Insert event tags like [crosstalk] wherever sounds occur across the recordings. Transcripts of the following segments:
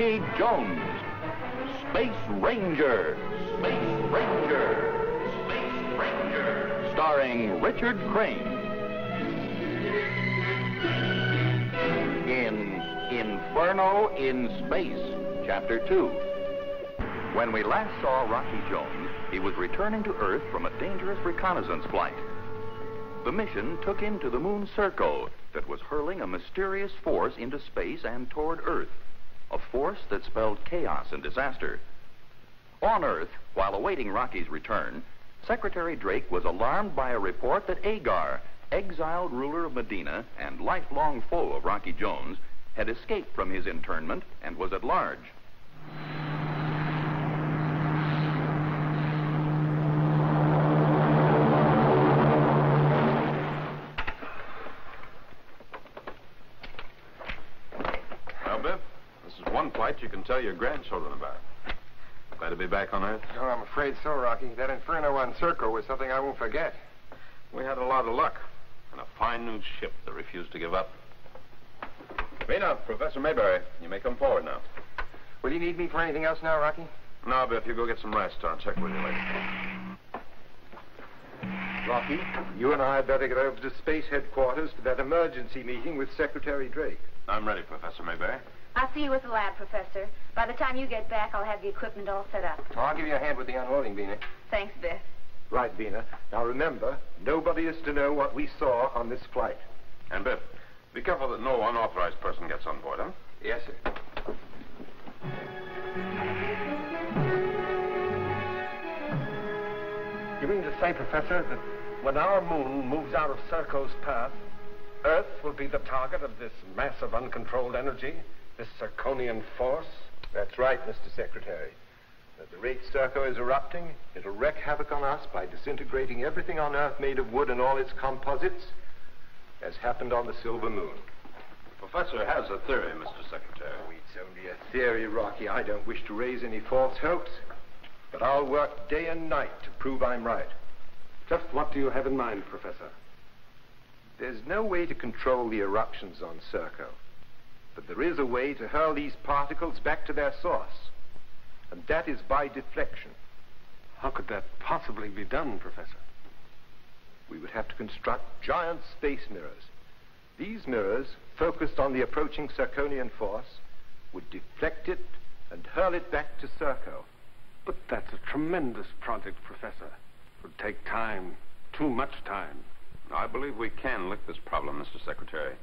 Rocky Jones, Space Ranger, Space Ranger, Space Ranger, starring Richard Crane. In Inferno in Space, Chapter 2. When we last saw Rocky Jones, he was returning to Earth from a dangerous reconnaissance flight. The mission took him to the moon Serco that was hurling a mysterious force into space and toward Earth. A force that spelled chaos and disaster. On Earth, while awaiting Rocky's return, Secretary Drake was alarmed by a report that Agar, exiled ruler of Medina and lifelong foe of Rocky Jones, had escaped from his internment and was at large. Well, Biff, this is one flight you can tell your grandchildren about. Glad to be back on Earth. Oh, I'm afraid so, Rocky. That inferno on Circo was something I won't forget. We had a lot of luck. And a fine new ship that refused to give up. Vena, Professor Mayberry, you may come forward now. Will you need me for anything else now, Rocky? No, Biff, you go get some rest. I'll check with you later. Rocky, you and I had better get over to space headquarters for that emergency meeting with Secretary Drake. I'm ready, Professor Mayberry. I'll see you at the lab, Professor. By the time you get back, I'll have the equipment all set up. Oh, I'll give you a hand with the unloading, Vena. Thanks, Biff. Right, Vena. Now remember, nobody is to know what we saw on this flight. And Biff, be careful that no unauthorized person gets on board, huh? Yes, sir. You mean to say, Professor, that when our moon moves out of Circo's path, Earth will be the target of this mass of uncontrolled energy, this Circonian force? That's right, Mr. Secretary. At the rate Serco is erupting, it'll wreak havoc on us by disintegrating everything on Earth made of wood and all its composites, as happened on the Silver Moon. The professor has a theory, Mr. Secretary. Oh, it's only a theory, Rocky. I don't wish to raise any false hopes, but I'll work day and night to prove I'm right. Just what do you have in mind, Professor? There's no way to control the eruptions on Serco, but there is a way to hurl these particles back to their source, and that is by deflection. How could that possibly be done, Professor? We would have to construct giant space mirrors. These mirrors, focused on the approaching Circonian force, would deflect it and hurl it back to Serco. But that's a tremendous project, Professor. It would take time, too much time. I believe we can lick this problem, Mr. Secretary.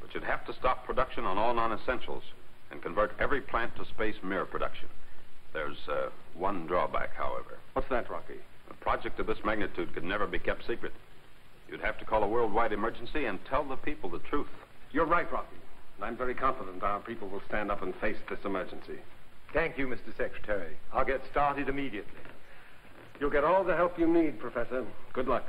But you'd have to stop production on all non-essentials and convert every plant to space mirror production. There's uh, one drawback, however. What's that, Rocky? A project of this magnitude could never be kept secret. You'd have to call a worldwide emergency and tell the people the truth. You're right, Rocky. And I'm very confident our people will stand up and face this emergency. Thank you, Mr. Secretary. I'll get started immediately. You'll get all the help you need, Professor. Good luck.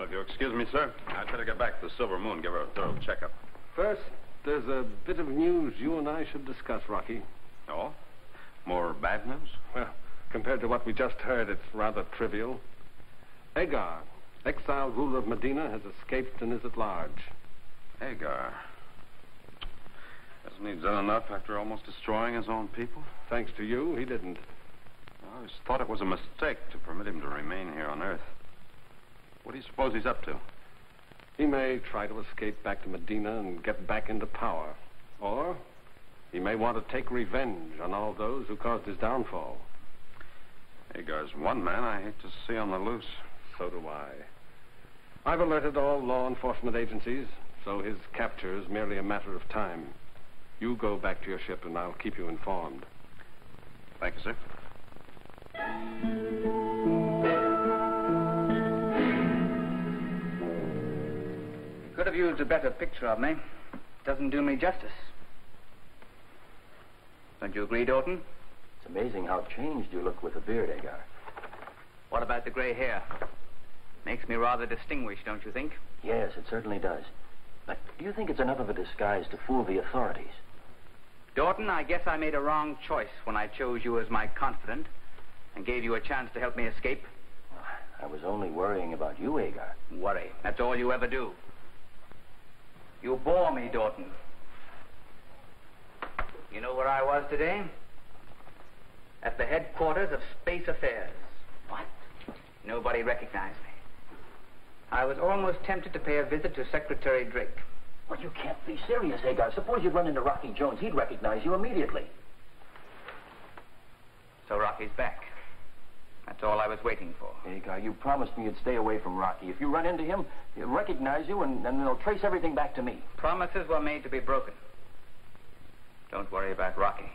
Well, if you'll excuse me, sir, I'd better get back to the Silver Moon, and give her a thorough checkup. First, there's a bit of news you and I should discuss, Rocky. Oh? More bad news? Well, compared to what we just heard, it's rather trivial. Agar, exiled ruler of Medina, has escaped and is at large. Agar. Hasn't he done enough after almost destroying his own people? Thanks to you, he didn't. I always thought it was a mistake to permit him to remain here on Earth. What do you suppose he's up to? He may try to escape back to Medina and get back into power. Or he may want to take revenge on all those who caused his downfall. Agar's one man I hate to see on the loose. So do I. I've alerted all law enforcement agencies, so his capture is merely a matter of time. You go back to your ship, and I'll keep you informed. Thank you, sir. Could have used a better picture of me. It doesn't do me justice. Don't you agree, Dalton? It's amazing how changed you look with the beard, Agar. What about the gray hair? Makes me rather distinguished, don't you think? Yes, it certainly does. But do you think it's enough of a disguise to fool the authorities? Dalton, I guess I made a wrong choice when I chose you as my confidant and gave you a chance to help me escape. I was only worrying about you, Agar. Worry. That's all you ever do. You bore me, Dalton. You know where I was today? At the headquarters of Space Affairs. What? Nobody recognized me. I was almost tempted to pay a visit to Secretary Drake. Well, you can't be serious, Agar. Suppose you run into Rocky Jones. He'd recognize you immediately. So Rocky's back. That's all I was waiting for. Agar, you promised me you'd stay away from Rocky. If you run into him, he'll recognize you, and, and they'll trace everything back to me. Promises were made to be broken. Don't worry about Rocky.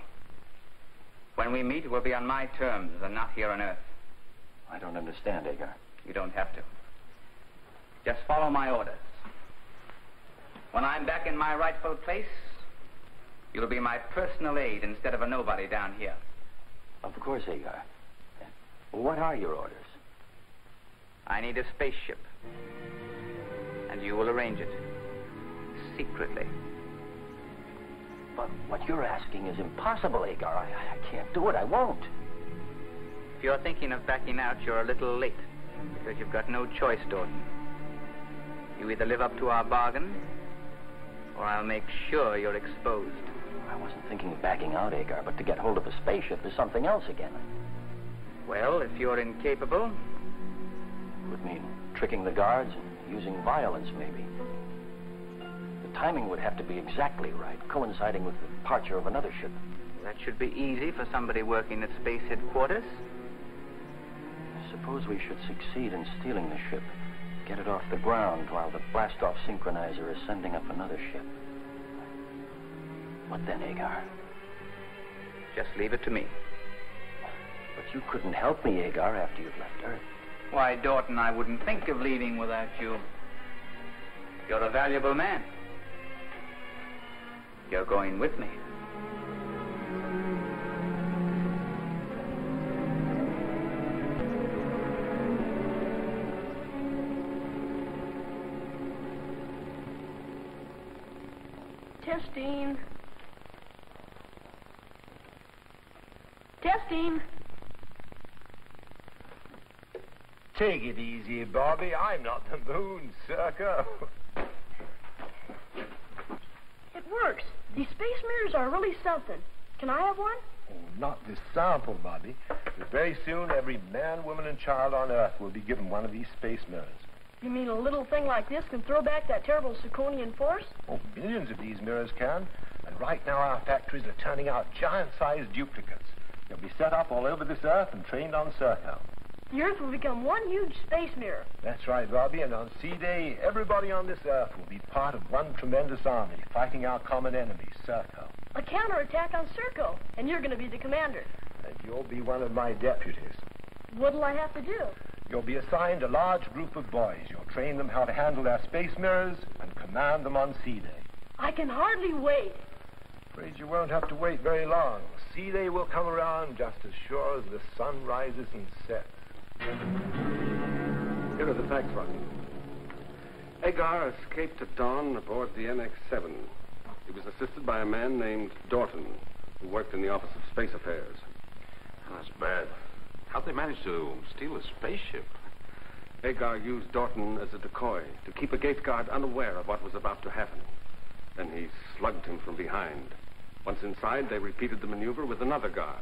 When we meet, it will be on my terms and not here on Earth. I don't understand, Agar. You don't have to. Just follow my orders. When I'm back in my rightful place, you'll be my personal aide instead of a nobody down here. Of course, Agar. What are your orders? I need a spaceship. And you will arrange it. Secretly. But what you're asking is impossible, Agar. I, I can't do it. I won't. If you're thinking of backing out, you're a little late. Because you've got no choice, Dorton. You either live up to our bargain, or I'll make sure you're exposed. I wasn't thinking of backing out, Agar, but to get hold of a spaceship is something else again. Well, if you're incapable, It would mean tricking the guards and using violence, maybe. The timing would have to be exactly right, coinciding with the departure of another ship. that should be easy for somebody working at space headquarters. Suppose we should succeed in stealing the ship, get it off the ground while the blast-off synchronizer is sending up another ship. What then, Agar? Just leave it to me. But you couldn't help me, Agar, after you've left Earth. Why, Dorton, I wouldn't think of leaving without you. You're a valuable man. You're going with me. Testing. Testing. Take it easy, Bobby. I'm not the moon, sucker. It works. These space mirrors are really something. Can I have one? Oh, not this sample, Bobby. But very soon, every man, woman, and child on Earth will be given one of these space mirrors. You mean a little thing like this can throw back that terrible Zirconian force? Oh, millions of these mirrors can. And right now, our factories are turning out giant-sized duplicates. They'll be set up all over this Earth and trained on Circo. The Earth will become one huge space mirror. That's right, Bobby. And on C-Day, everybody on this Earth will be part of one tremendous army fighting our common enemy, Circo. A counterattack on Circo, and you're going to be the commander. And you'll be one of my deputies. What'll I have to do? You'll be assigned a large group of boys. You'll train them how to handle their space mirrors and command them on C-Day. I can hardly wait. Afraid you won't have to wait very long. C-Day will come around just as sure as the sun rises and sets. Here are the facts, Rocky. Agar escaped at dawn aboard the NX-7. He was assisted by a man named Dorton, who worked in the Office of Space Affairs. That's bad. How'd they manage to steal a spaceship? Agar used Dorton as a decoy to keep a gate guard unaware of what was about to happen. Then he slugged him from behind. Once inside, they repeated the maneuver with another guard.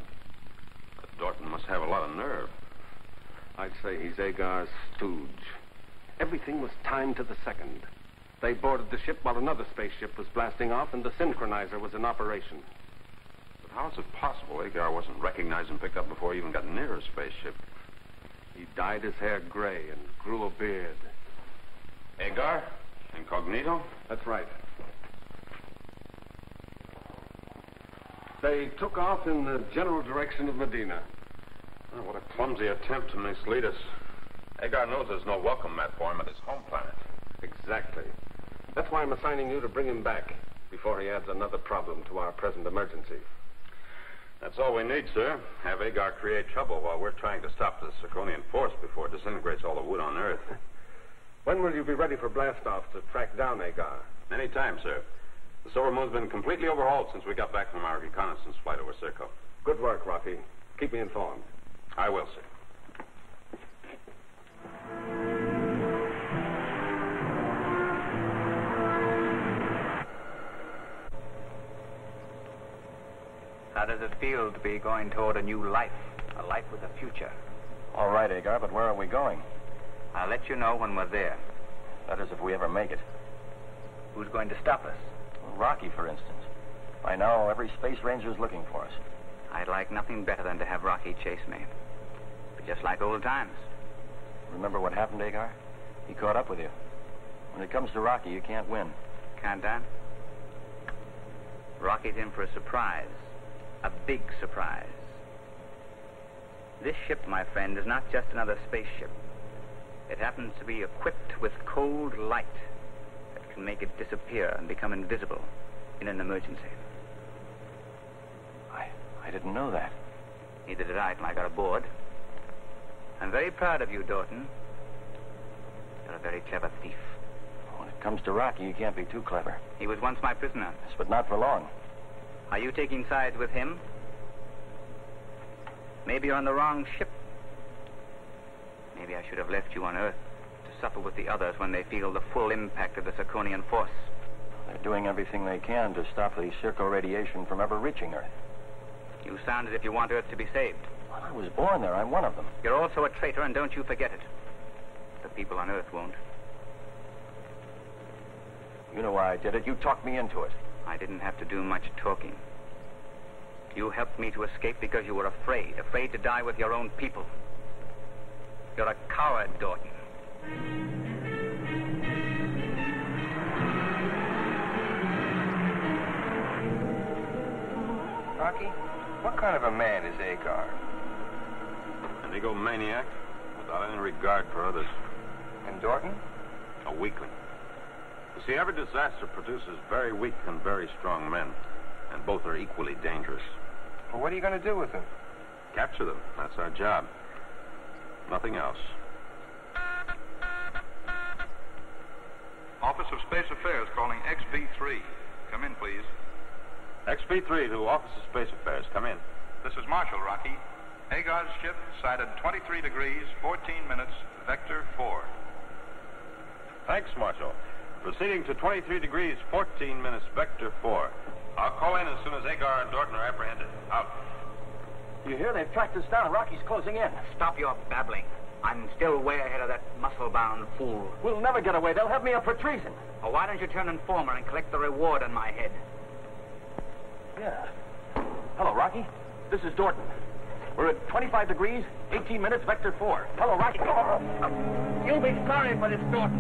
But Dorton must have a lot of nerve. I'd say he's Agar's stooge. Everything was timed to the second. They boarded the ship while another spaceship was blasting off, and the synchronizer was in operation. But how is it possible Agar wasn't recognized and picked up before he even got near a spaceship? He dyed his hair gray and grew a beard. Agar? Incognito? That's right. They took off in the general direction of Medina. Oh, what a clumsy attempt to mislead us. Agar knows there's no welcome mat for him at his home planet. Exactly. That's why I'm assigning you to bring him back before he adds another problem to our present emergency. That's all we need, sir. Have Agar create trouble while we're trying to stop the Zirconian force before it disintegrates all the wood on Earth. [laughs] When will you be ready for blastoff to track down Agar? Any time, sir. The Silver Moon's been completely overhauled since we got back from our reconnaissance flight over Circo. Good work, Rocky. Keep me informed. I will, sir. How does it feel to be going toward a new life? A life with a future? All right, Agar, but where are we going? I'll let you know when we're there. That is, if we ever make it. Who's going to stop us? Rocky, for instance. By now, every space ranger is looking for us. I'd like nothing better than to have Rocky chase me. Just like old times. Remember what happened, Agar? He caught up with you. When it comes to Rocky, you can't win. Can't I? Rocky's in for a surprise. A big surprise. This ship, my friend, is not just another spaceship. It happens to be equipped with cold light that can make it disappear and become invisible in an emergency. I, I didn't know that. Neither did I till I got aboard. I'm very proud of you, Dorton. You're a very clever thief. When it comes to Rocky, you can't be too clever. He was once my prisoner. Yes, but not for long. Are you taking sides with him? Maybe you're on the wrong ship. Maybe I should have left you on Earth to suffer with the others when they feel the full impact of the Zirconian force. They're doing everything they can to stop the Circo radiation from ever reaching Earth. You sound as if you want Earth to be saved. Well, I was born there. I'm one of them. You're also a traitor, and don't you forget it. The people on Earth won't. You know why I did it. You talked me into it. I didn't have to do much talking. You helped me to escape because you were afraid, afraid to die with your own people. You're a coward, Dorton. Rocky, what kind of a man is Agar? An egomaniac without any regard for others. And Dorton? A weakling. You see, every disaster produces very weak and very strong men, and both are equally dangerous. Well, what are you going to do with them? Capture them. That's our job. Nothing else. Office of Space Affairs calling XB3. Come in, please. XB3 to Office of Space Affairs. Come in. This is Marshall, Rocky. Agar's ship sighted 23 degrees, 14 minutes, vector 4. Thanks, Marshal. Proceeding to 23 degrees, 14 minutes, vector 4. I'll call in as soon as Agar and Dorton are apprehended. Out. You hear? They've tracked us down. Rocky's closing in. Stop your babbling. I'm still way ahead of that muscle-bound fool. We'll never get away. They'll have me up for treason. Well, why don't you turn informer and collect the reward on my head? Yeah. Hello, Rocky. This is Dorton. We're at 25 degrees, 18 minutes, vector 4. Hello, Rocky. You'll be sorry for this, Dorton.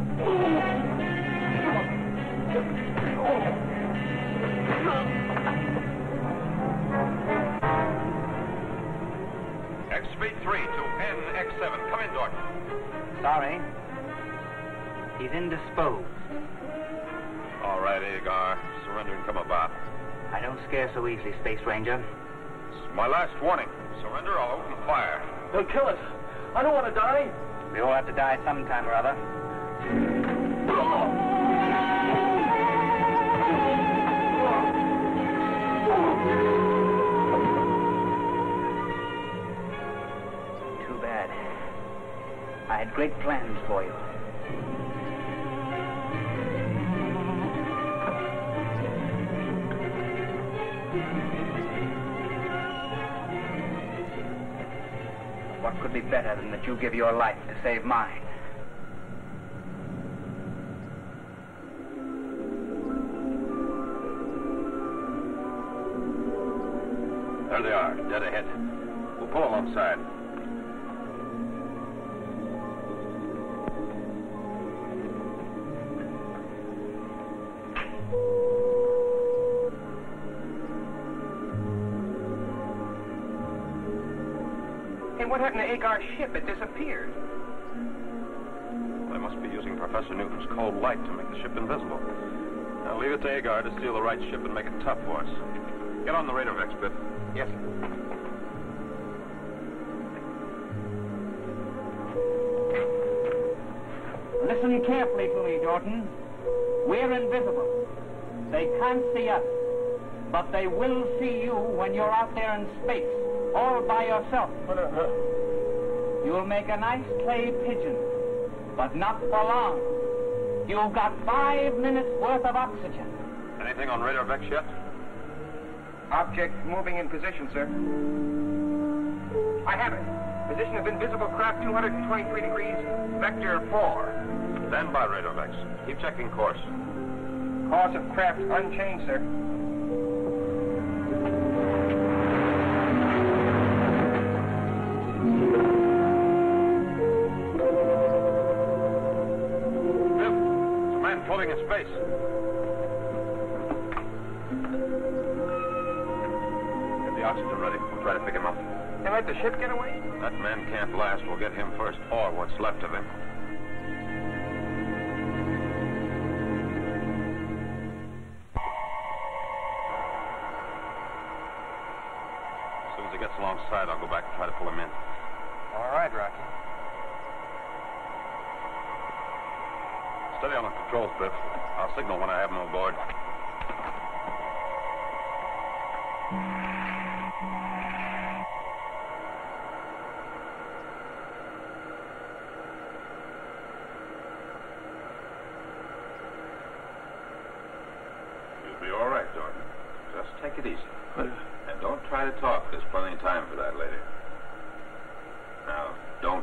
XB3 to NX7. Come in, Dorton. Sorry. He's indisposed. All right, Agar. Surrender and come about. I don't scare so easily, Space Ranger. It's my last warning. Surrender, I'll open fire. They'll kill us. I don't want to die. We all have to die sometime or other. Too bad. I had great plans for you. What could be better than that you give your life to save mine? The ship invisible. Now leave it to Agar to steal the right ship and make it tough for us. Get on the radar, Expert. Yes. Listen carefully to me, Dorton. We're invisible. They can't see us. But they will see you when you're out there in space, all by yourself. You'll make a nice clay pigeon, but not for long. You've got five minutes worth of oxygen. Anything on radar Vex yet? Object moving in position, sir. I have it. Position of invisible craft 223 degrees, vector 4. Stand by, Radovex. Keep checking course. Course of craft unchanged, sir. Space. Get the oxygen ready. We'll try to pick him up. They let the ship get away? That man can't last. We'll get him first, or what's left of him.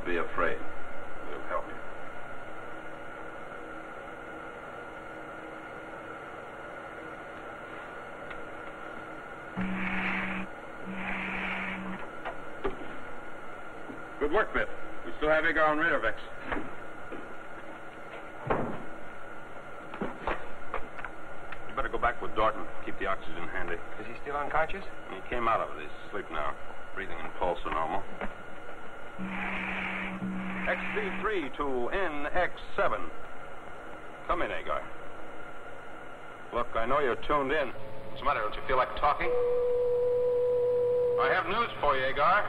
Don't be afraid. We'll help you. Good work, Biff. We still have Agar on Radarvex. You better go back with Dorton. Keep the oxygen handy. Is he still unconscious? He came out of it. He's asleep now. Breathing and pulse are normal. XB3 to NX7. Come in, Agar. Look, I know you're tuned in. What's the matter? Don't you feel like talking? I have news for you, Agar.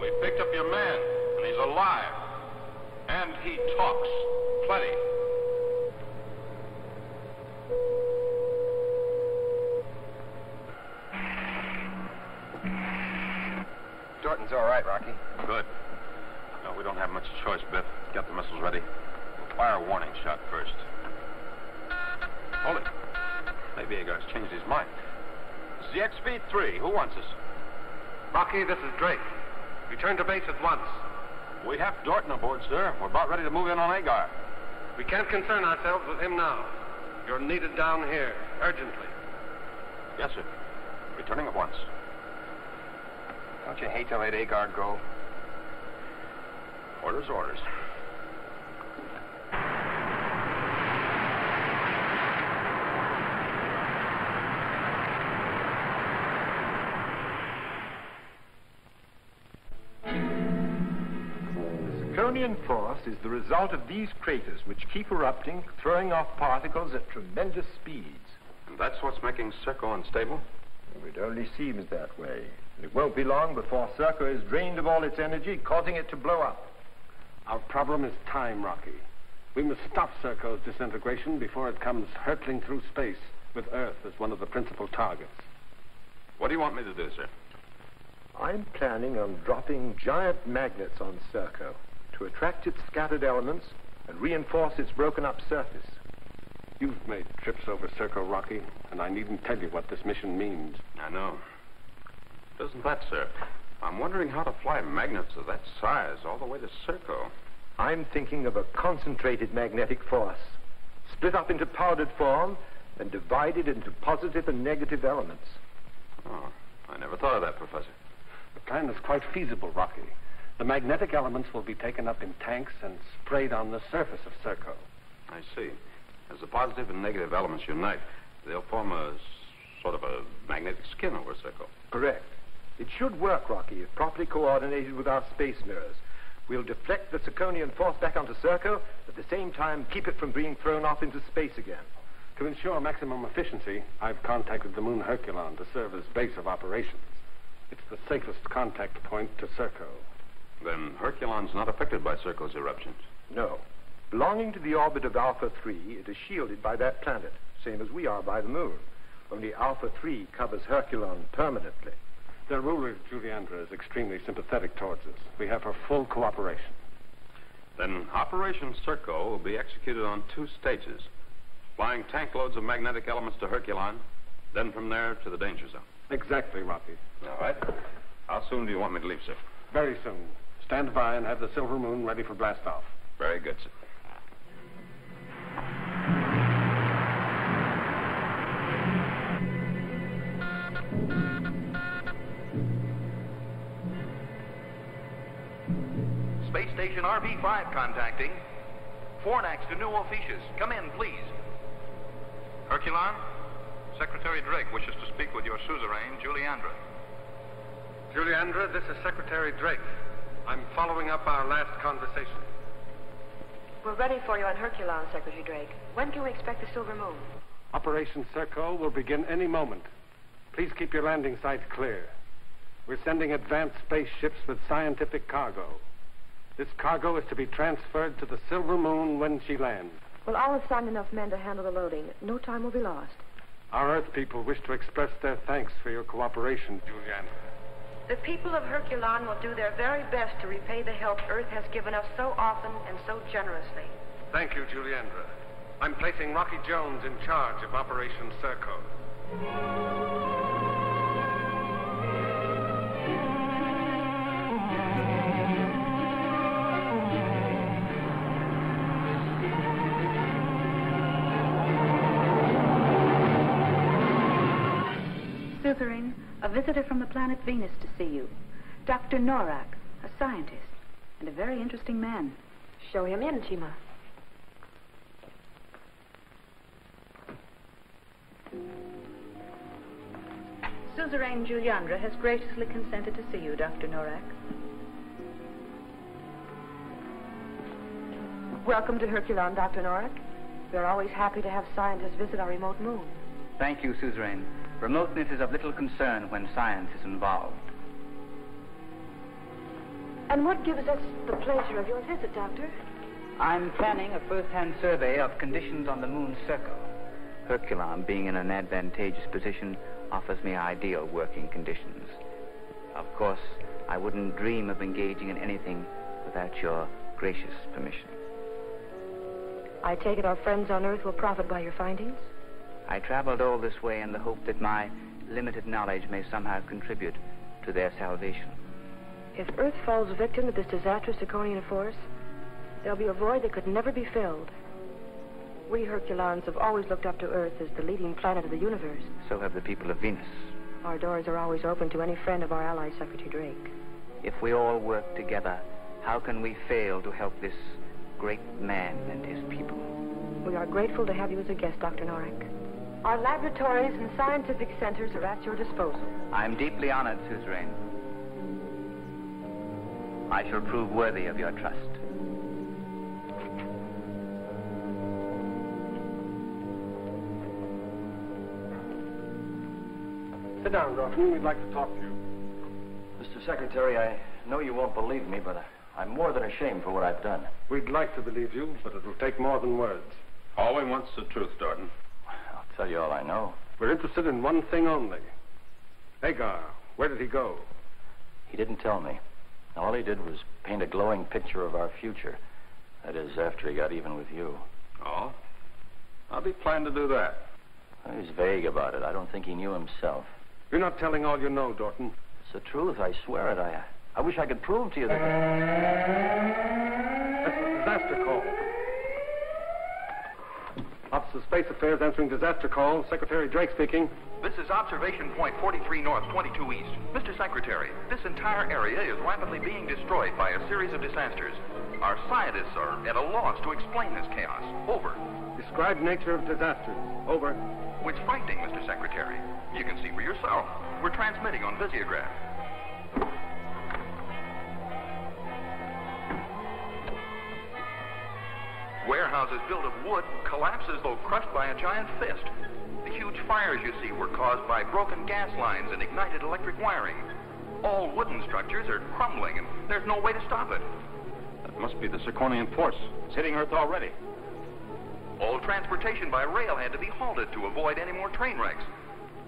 We picked up your man, and he's alive. And he talks. Plenty. Who wants us? Rocky, this is Drake. Return to base at once. We have Dorton aboard, sir. We're about ready to move in on Agar. We can't concern ourselves with him now. You're needed down here, urgently. Yes, sir. Returning at once. Don't you hate to let Agar go? Orders, orders. The Zirconian force is the result of these craters, which keep erupting, throwing off particles at tremendous speeds. And that's what's making Serco unstable? It only seems that way. And it won't be long before Serco is drained of all its energy, causing it to blow up. Our problem is time, Rocky. We must stop Serco's disintegration before it comes hurtling through space, with Earth as one of the principal targets. What do you want me to do, sir? I'm planning on dropping giant magnets on Serco to attract its scattered elements and reinforce its broken up surface. You've made trips over Serco, Rocky, and I needn't tell you what this mission means. I know. Doesn't that, sir? I'm wondering how to fly magnets of that size all the way to Serco. I'm thinking of a concentrated magnetic force, split up into powdered form and divided into positive and negative elements. Oh, I never thought of that, Professor. The plan is quite feasible, Rocky. The magnetic elements will be taken up in tanks and sprayed on the surface of Serco. I see. As the positive and negative elements unite, they'll form a sort of a magnetic skin over Serco. Correct. It should work, Rocky, if properly coordinated with our space mirrors. We'll deflect the Zirconian force back onto Serco, at the same time keep it from being thrown off into space again. To ensure maximum efficiency, I've contacted the Moon Herculon to serve as base of operations. It's the safest contact point to Serco. Then Herculon's not affected by Serco's eruptions. No. Belonging to the orbit of Alpha 3, it is shielded by that planet, same as we are by the moon. Only Alpha 3 covers Herculon permanently. The ruler, of Juliandra, is extremely sympathetic towards us. We have her full cooperation. Then Operation Serco will be executed on two stages. Flying tank loads of magnetic elements to Herculon, then from there to the danger zone. Exactly, Rocky. All right. How soon do you want me to leave, sir? Very soon. Stand by and have the Silver Moon ready for blast off. Very good, sir. Space Station RV-5 contacting. Fornax to New Officious. Come in, please. Herculon, Secretary Drake wishes to speak with your suzerain, Juliandra. Juliandra, this is Secretary Drake. I'm following up our last conversation. We're ready for you on Herculon, Secretary Drake. When can we expect the Silver Moon? Operation Circle will begin any moment. Please keep your landing site clear. We're sending advanced spaceships with scientific cargo. This cargo is to be transferred to the Silver Moon when she lands. Well, I'll assign enough men to handle the loading. No time will be lost. Our Earth people wish to express their thanks for your cooperation, Juliandra. The people of Herculon will do their very best to repay the help Earth has given us so often and so generously. Thank you, Juliandra. I'm placing Rocky Jones in charge of Operation Circle. Visitor from the planet Venus to see you. Dr. Norak, a scientist, and a very interesting man. Show him in, Chima. Suzerain Juliandra has graciously consented to see you, Dr. Norak. Welcome to Herculon, Dr. Norak. We're always happy to have scientists visit our remote moon. Thank you, Suzerain. Remoteness is of little concern when science is involved. And what gives us the pleasure of your visit, Doctor? I'm planning a first-hand survey of conditions on the moon's circle. Herculon, being in an advantageous position, offers me ideal working conditions. Of course, I wouldn't dream of engaging in anything without your gracious permission. I take it our friends on Earth will profit by your findings? I traveled all this way in the hope that my limited knowledge may somehow contribute to their salvation. If Earth falls victim to this disastrous Zirconian force, there'll be a void that could never be filled. We Herculons have always looked up to Earth as the leading planet of the universe. So have the people of Venus. Our doors are always open to any friend of our ally, Secretary Drake. If we all work together, how can we fail to help this great man and his people? We are grateful to have you as a guest, Dr. Norak. Our laboratories and scientific centers are at your disposal. I'm deeply honored, Suzerain. I shall prove worthy of your trust. Sit down, Dorton. We'd like to talk to you. Mr. Secretary, I know you won't believe me, but I'm more than ashamed for what I've done. We'd like to believe you, but it will take more than words. All we want's the truth, Dorton. I'll tell you all I know. We're interested in one thing only. Agar, where did he go? He didn't tell me. All he did was paint a glowing picture of our future. That is, after he got even with you. Oh? How'd he plan to do that? Well, He's vague about it. I don't think he knew himself. You're not telling all you know, Dorton. It's the truth. I swear it. I, I wish I could prove to you that. That's the disaster call. Office of Space Affairs answering disaster call. Secretary Drake speaking. This is observation point 43 north, 22 east. Mr. Secretary, this entire area is rapidly being destroyed by a series of disasters. Our scientists are at a loss to explain this chaos. Over. Describe nature of disasters. Over. It's frightening, Mr. Secretary. You can see for yourself. We're transmitting on Visiograph. Warehouses built of wood collapse as though crushed by a giant fist. The huge fires you see were caused by broken gas lines and ignited electric wiring. All wooden structures are crumbling, and there's no way to stop it. That must be the Zirconian force. It's hitting Earth already. All transportation by rail had to be halted to avoid any more train wrecks.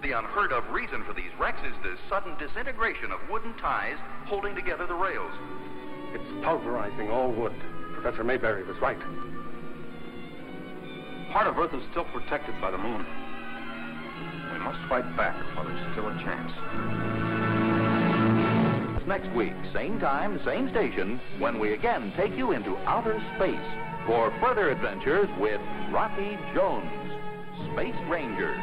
The unheard of reason for these wrecks is the sudden disintegration of wooden ties holding together the rails. It's pulverizing all wood. Professor Mayberry was right. Part of Earth is still protected by the moon. We must fight back while there's still a chance. Next week, same time, same station, when we again take you into outer space for further adventures with Rocky Jones, Space Ranger.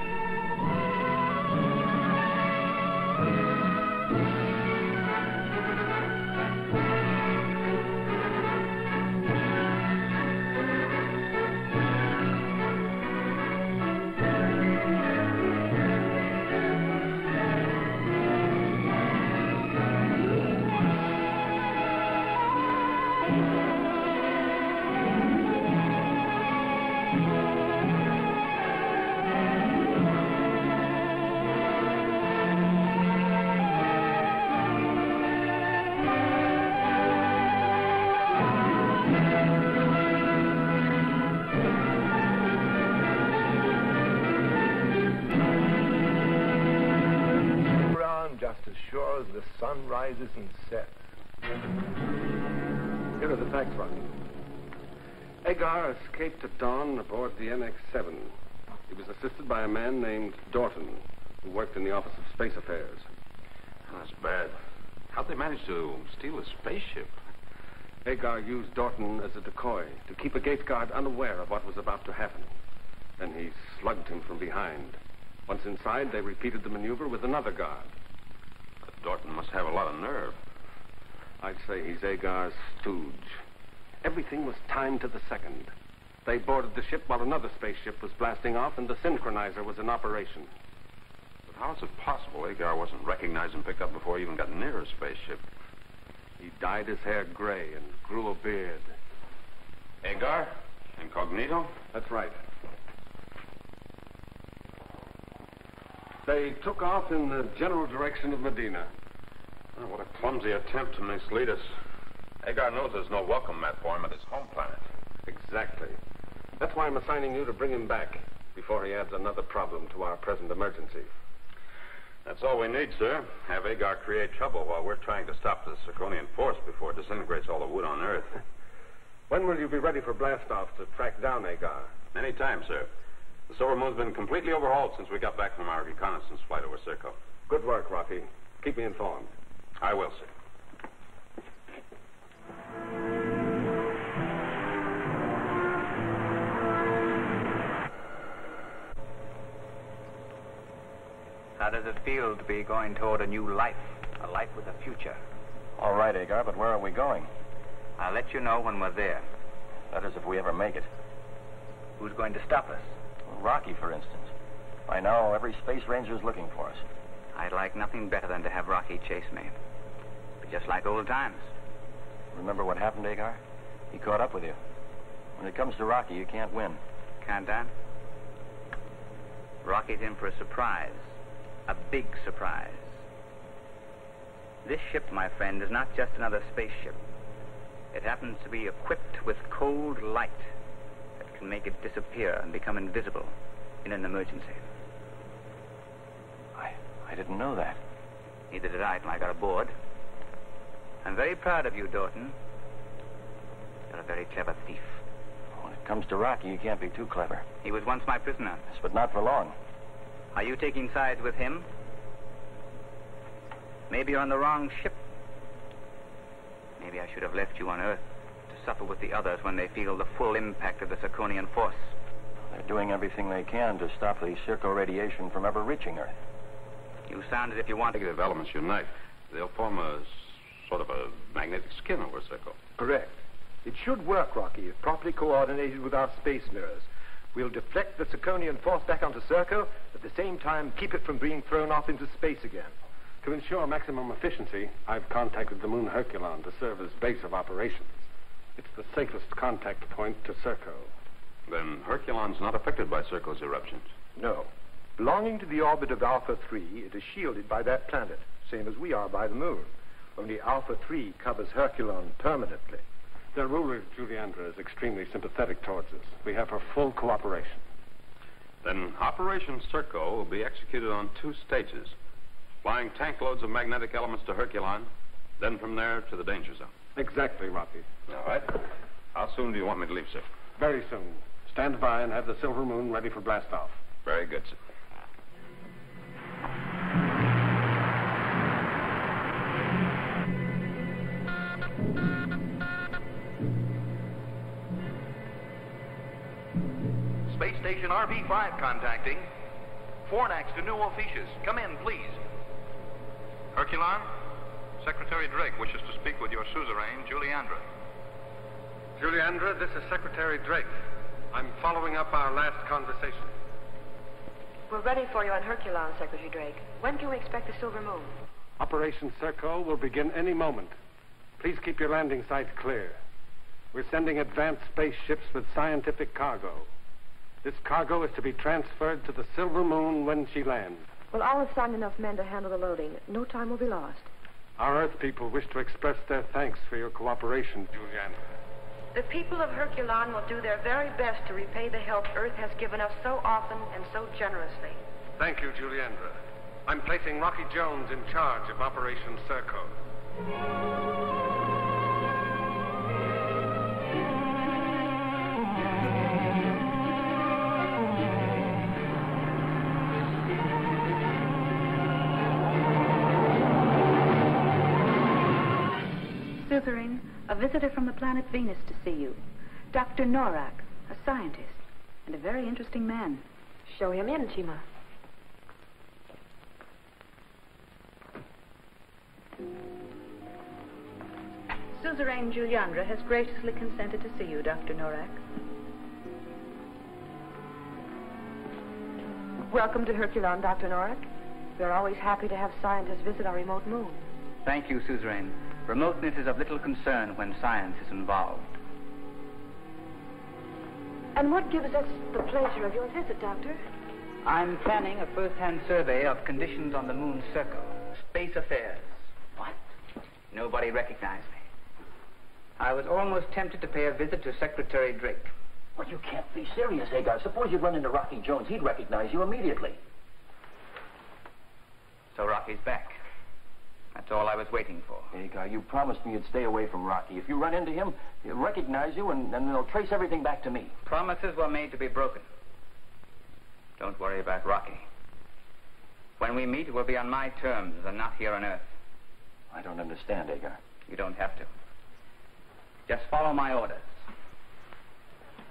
Just as sure as the sun rises and sets. Here are the facts, Rocky. Agar escaped at dawn aboard the NX-7. He was assisted by a man named Dorton, who worked in the Office of Space Affairs. That's bad. How'd they manage to steal a spaceship? Agar used Dorton as a decoy to keep a gate guard unaware of what was about to happen. Then he slugged him from behind. Once inside, they repeated the maneuver with another guard. Dorton must have a lot of nerve. I'd say he's Agar's stooge. Everything was timed to the second. They boarded the ship while another spaceship was blasting off, and the synchronizer was in operation. But how is it possible Agar wasn't recognized and picked up before he even got near a spaceship? He dyed his hair gray and grew a beard. Agar? Incognito? That's right. They took off in the general direction of Medina. Oh, what a clumsy attempt to mislead us. Agar knows there's no welcome mat for him at his home planet. Exactly. That's why I'm assigning you to bring him back before he adds another problem to our present emergency. That's all we need, sir. Have Agar create trouble while we're trying to stop the Zirconian force before it disintegrates all the wood on Earth. When will you be ready for blastoff to track down Agar? Any time, sir. The Silver Moon's been completely overhauled since we got back from our reconnaissance flight over Circo. Good work, Rocky. Keep me informed. I will, sir. How does it feel to be going toward a new life? A life with a future? All right, Agar, but where are we going? I'll let you know when we're there. That is, if we ever make it. Who's going to stop us? Rocky, for instance. By now, every space ranger is looking for us. I'd like nothing better than to have Rocky chase me. Just like old times. Remember what happened, Agar? He caught up with you. When it comes to Rocky, you can't win. Can't I? Rocky's in for a surprise. A big surprise. This ship, my friend, is not just another spaceship. It happens to be equipped with cold light can make it disappear and become invisible in an emergency. I, I didn't know that. Neither did I till I got aboard. I'm very proud of you, Dorton. You're a very clever thief. When it comes to Rocky, you can't be too clever. He was once my prisoner. Yes, but not for long. Are you taking sides with him? Maybe you're on the wrong ship. Maybe I should have left you on Earth suffer with the others when they feel the full impact of the Zirconian force. They're doing everything they can to stop the Circo radiation from ever reaching Earth. You sound as if you want to. Negative elements unite. They'll form a sort of a magnetic skin over Circo. Correct. It should work, Rocky, if properly coordinated with our space mirrors. We'll deflect the Zirconian force back onto Circo, at the same time keep it from being thrown off into space again. To ensure maximum efficiency, I've contacted the Moon Herculon to serve as base of operations. It's the safest contact point to Circo. Then Herculon's not affected by Circo's eruptions. No. Belonging to the orbit of Alpha 3, it is shielded by that planet, same as we are by the moon. Only Alpha 3 covers Herculon permanently. Their ruler, of Juliandra, is extremely sympathetic towards us. We have her full cooperation. Then Operation Circo will be executed on two stages. Flying tank loads of magnetic elements to Herculon, then from there to the danger zone. Exactly, Rocky. All right. How soon do you want me to leave, sir? Very soon. Stand by and have the Silver Moon ready for blastoff. Very good, sir. Space Station RP Five contacting. Fornax to New Officius. Come in, please. Herculon? Secretary Drake wishes to speak with your suzerain, Juliandra. Juliandra, this is Secretary Drake. I'm following up our last conversation. We're ready for you on Herculon, Secretary Drake. When can we expect the Silver Moon? Operation Serco will begin any moment. Please keep your landing site clear. We're sending advanced spaceships with scientific cargo. This cargo is to be transferred to the Silver Moon when she lands. Well, I'll assign enough men to handle the loading. No time will be lost. Our Earth people wish to express their thanks for your cooperation, Juliandra. The people of Herculon will do their very best to repay the help Earth has given us so often and so generously. Thank you, Juliandra. I'm placing Rocky Jones in charge of Operation Serco. Visitor from the planet Venus to see you. Dr. Norak, a scientist, and a very interesting man. Show him in, Chima. Suzerain Juliandra has graciously consented to see you, Dr. Norak. Welcome to Herculon, Dr. Norak. We're always happy to have scientists visit our remote moon. Thank you, Suzerain. Remoteness is of little concern when science is involved. And what gives us the pleasure of your visit, Doctor? I'm planning a first-hand survey of conditions on the moon's circle. Space affairs. What? Nobody recognized me. I was almost tempted to pay a visit to Secretary Drake. Well, you can't be serious, Agar. Suppose you run into Rocky Jones. He'd recognize you immediately. So Rocky's back. That's all I was waiting for. Agar, you promised me you'd stay away from Rocky. If you run into him, he'll recognize you, and, and they'll trace everything back to me. Promises were made to be broken. Don't worry about Rocky. When we meet, it will be on my terms and not here on Earth. I don't understand, Agar. You don't have to. Just follow my orders.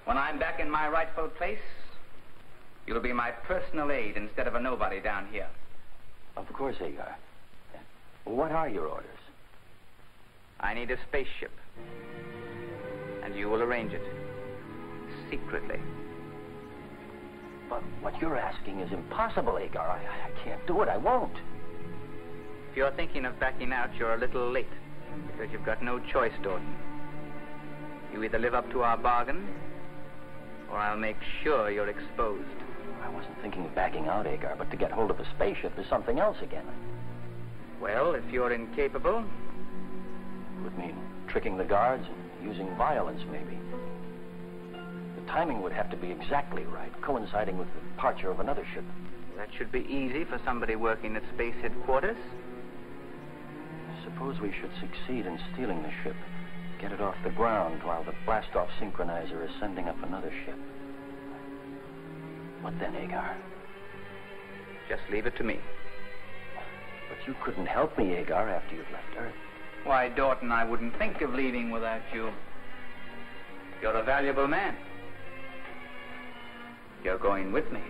When I'm back in my rightful place, you'll be my personal aide instead of a nobody down here. Of course, Agar. What are your orders? I need a spaceship. And you will arrange it. Secretly. But what you're asking is impossible, Agar. I, I can't do it. I won't. If you're thinking of backing out, you're a little late. Because you've got no choice, Dorton. You either live up to our bargain, or I'll make sure you're exposed. I wasn't thinking of backing out, Agar, but to get hold of a spaceship is something else again. Well, if you're incapable, It would mean tricking the guards and using violence, maybe. The timing would have to be exactly right, coinciding with the departure of another ship. that should be easy for somebody working at space headquarters. Suppose we should succeed in stealing the ship, get it off the ground while the blast-off synchronizer is sending up another ship. What then, Agar? Just leave it to me. But you couldn't help me, Agar, after you'd left Earth. Why, Dorton, I wouldn't think of leaving without you. You're a valuable man. You're going with me.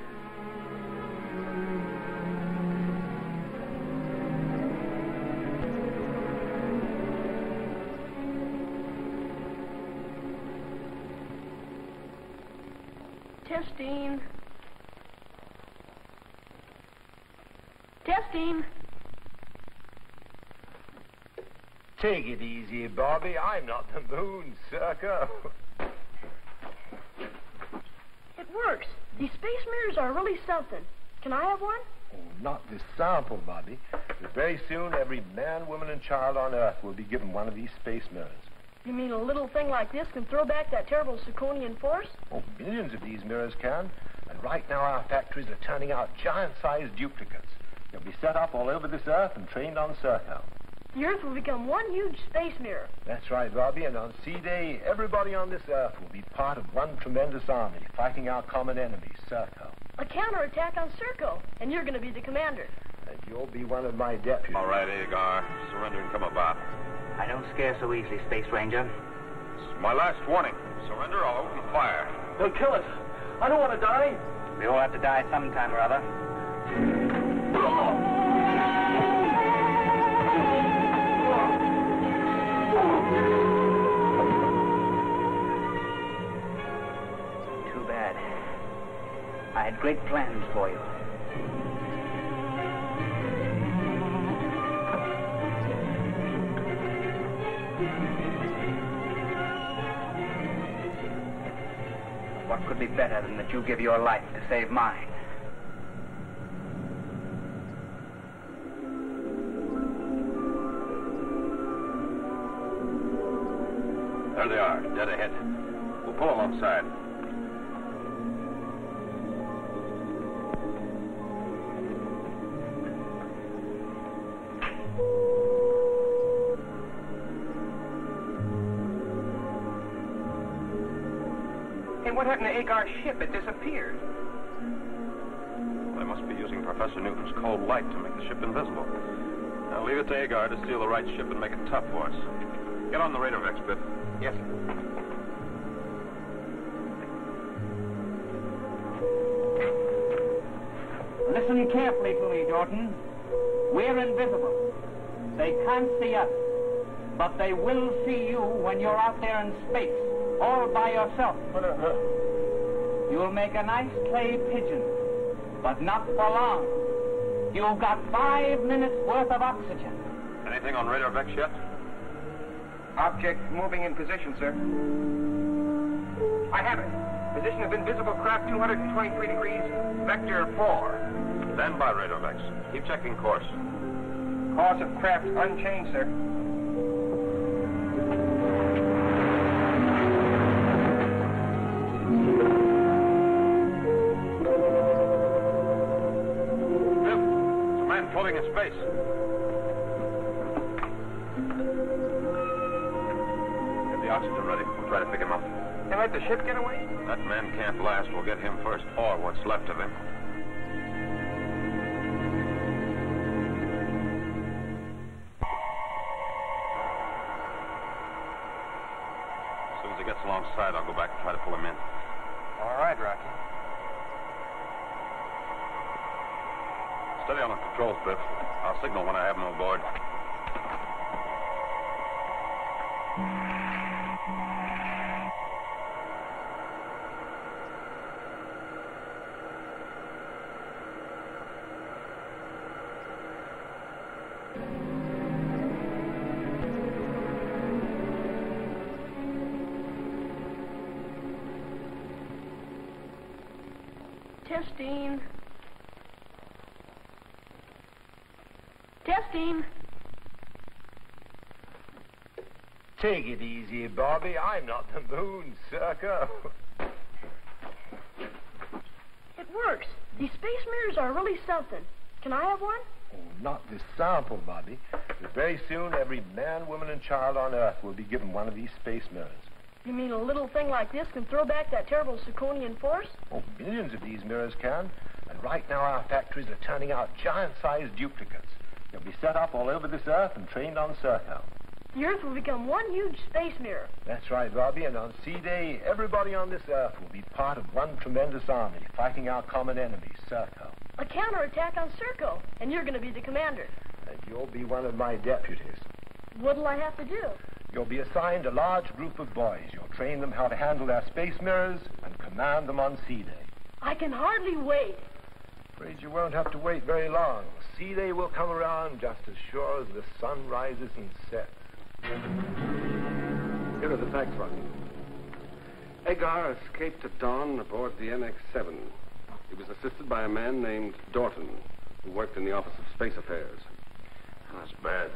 Testing. Testing. Take it easy, Bobby. I'm not the moon, Circo. It works. These space mirrors are really something. Can I have one? Oh, not this sample, Bobby. But very soon, every man, woman, and child on Earth will be given one of these space mirrors. You mean a little thing like this can throw back that terrible Zirconian force? Oh, millions of these mirrors can. And right now, our factories are turning out giant-sized duplicates. They'll be set up all over this Earth and trained on Circo. The Earth will become one huge space mirror. That's right, Bobby. And on C-Day, everybody on this Earth will be part of one tremendous army fighting our common enemy, Circo. A counterattack on Circo, and you're going to be the commander. And you'll be one of my deputies. All right, Agar. Surrender and come about. I don't scare so easily, Space Ranger. It's my last warning. Surrender or I'll open fire. They'll kill us. I don't want to die. We all have to die sometime or other. [laughs] Too bad. I had great plans for you. What could be better than that you give your life to save mine? There they are, dead ahead. We'll pull alongside. Hey, what happened to Agar's ship? It disappeared. They must be using Professor Newton's cold light to make the ship invisible. Now leave it to Agar to steal the right ship and make it tough for us. Get on the radar, Vex, Biff. Yes, sir. Listen carefully to me, Dorton. We're invisible. They can't see us. But they will see you when you're out there in space, all by yourself. You'll make a nice clay pigeon, but not for long. You've got five minutes worth of oxygen. Anything on radar, Vex, yet? Object moving in position, sir. I have it. Position of invisible craft 223 degrees, vector 4. Stand by, radar, Vex. Keep checking course. Course of craft unchanged, sir. Biff, it's a man floating in space. Get the oxygen ready. We'll try to pick him up. They let the ship get away? That man can't last. We'll get him first, or what's left of him. Take it easy, Bobby. I'm not the moon, Circo. It works. These space mirrors are really something. Can I have one? Oh, not this sample, Bobby. But very soon, every man, woman, and child on Earth will be given one of these space mirrors. You mean a little thing like this can throw back that terrible Zirconian force? Oh, millions of these mirrors can. And right now, our factories are turning out giant-sized duplicates. They'll be set up all over this Earth and trained on Circo. The Earth will become one huge space mirror. That's right, Bobby. And on C-Day, everybody on this Earth will be part of one tremendous army fighting our common enemy, Circo. A counterattack on Circo, and you're going to be the commander. And you'll be one of my deputies. What'll I have to do? You'll be assigned a large group of boys. You'll train them how to handle their space mirrors and command them on C-Day. I can hardly wait. Afraid you won't have to wait very long. C-Day will come around just as sure as the sun rises and sets. Here are the facts, Rocky. Agar escaped at dawn aboard the NX-7. He was assisted by a man named Dorton, who worked in the Office of Space Affairs. That's bad.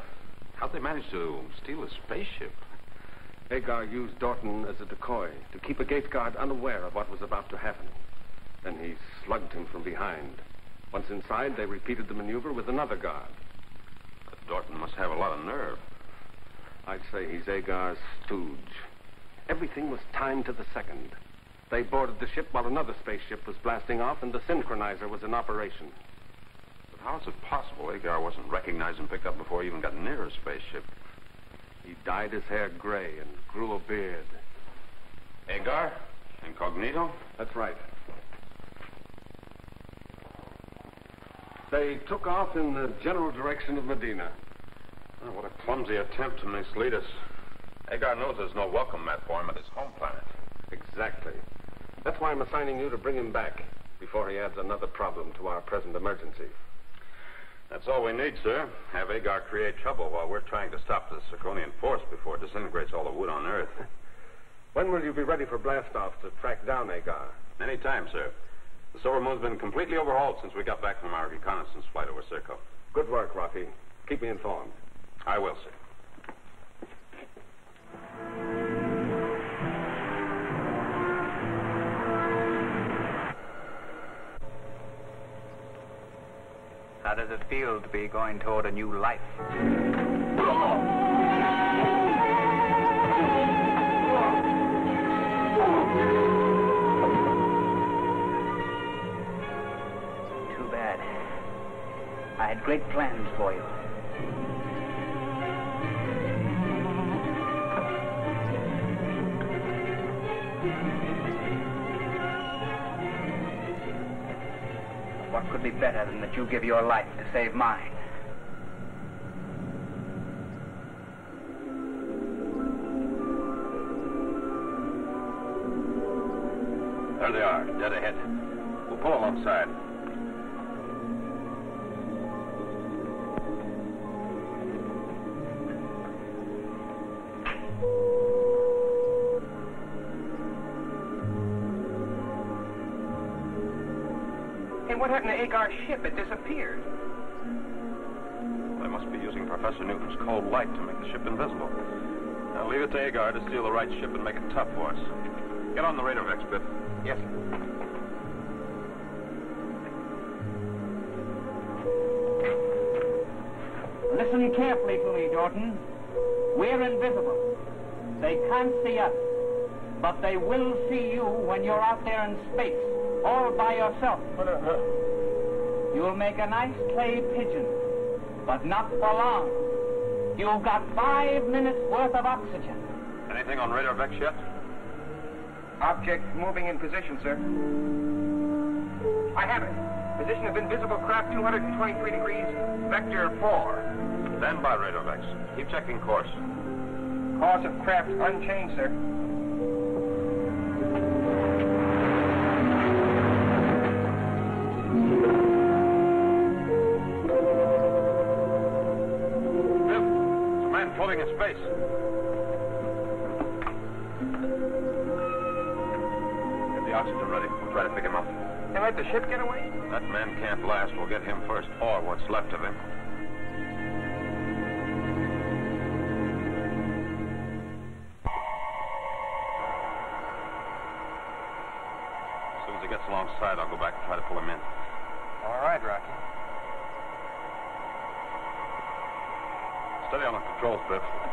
How'd they manage to steal a spaceship? Agar used Dorton as a decoy to keep a gate guard unaware of what was about to happen. Then he slugged him from behind. Once inside, they repeated the maneuver with another guard. But Dorton must have a lot of nerve. I'd say he's Agar's stooge. Everything was timed to the second. They boarded the ship while another spaceship was blasting off and the synchronizer was in operation. But how is it possible Agar wasn't recognized and picked up before he even got near a spaceship? He dyed his hair gray and grew a beard. Agar? Incognito? That's right. They took off in the general direction of Medina. Oh, what a clumsy attempt to mislead us. Agar knows there's no welcome mat for him at his home planet. Exactly. That's why I'm assigning you to bring him back before he adds another problem to our present emergency. That's all we need, sir. Have Agar create trouble while we're trying to stop the Zirconian force before it disintegrates all the wood on Earth. [laughs] When will you be ready for blastoff to track down Agar? Any time, sir. The Silver Moon's been completely overhauled since we got back from our reconnaissance flight over Circo. Good work, Rocky. Keep me informed. I will, sir. How does it feel to be going toward a new life? Too bad. I had great plans for you. What could be better than that you give your life to save mine? There they are, dead ahead. We'll pull alongside. What happened to Agar's ship? It disappeared. They must be using Professor Newton's cold light to make the ship invisible. Now leave it to Agar to steal the right ship and make it tough for us. Get on the radar, Vex, Biff. Yes, sir. Listen carefully to me, Dorton. We're invisible. They can't see us. But they will see you when you're out there in space, all by yourself. Uh, uh, You'll make a nice clay pigeon, but not for long. You've got five minutes worth of oxygen. Anything on radar, Vex, yet? Object moving in position, sir. I have it. Position of invisible craft 223 degrees, vector 4. Stand by, radar, Vex. Keep checking course. Course of craft unchanged, sir. Get the oxygen ready. We'll try to pick him up. They let the ship get away? That man can't last. We'll get him first, or what's left of him. As soon as he gets alongside, I'll go back and try to pull him in. All right, Rocky. Steady on the controls, Biff.